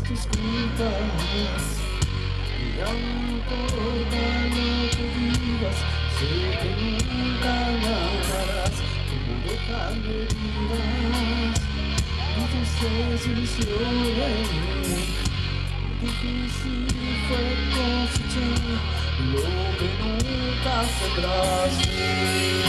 todas tus culpas Y aunque lo que Sé que nunca ganarás Como dejar heridas Y tus desilusiones Difícil fue cosechar Lo que nunca sabrás.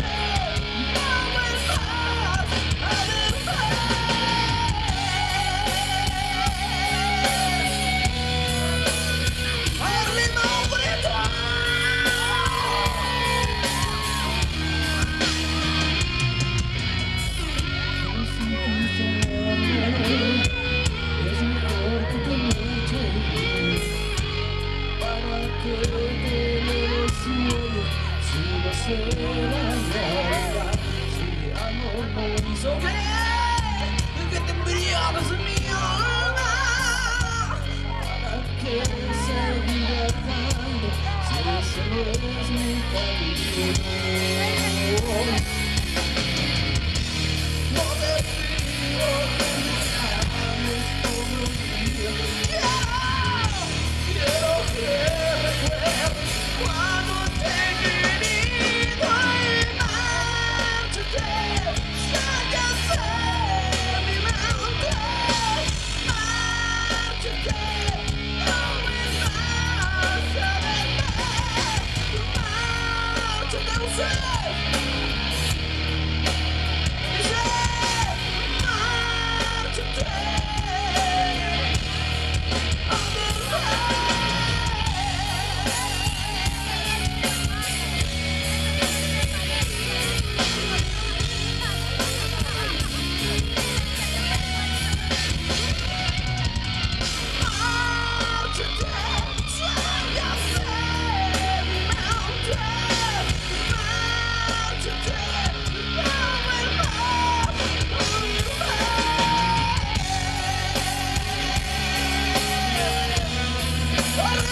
Touchdown! raise me from Deus! themselves.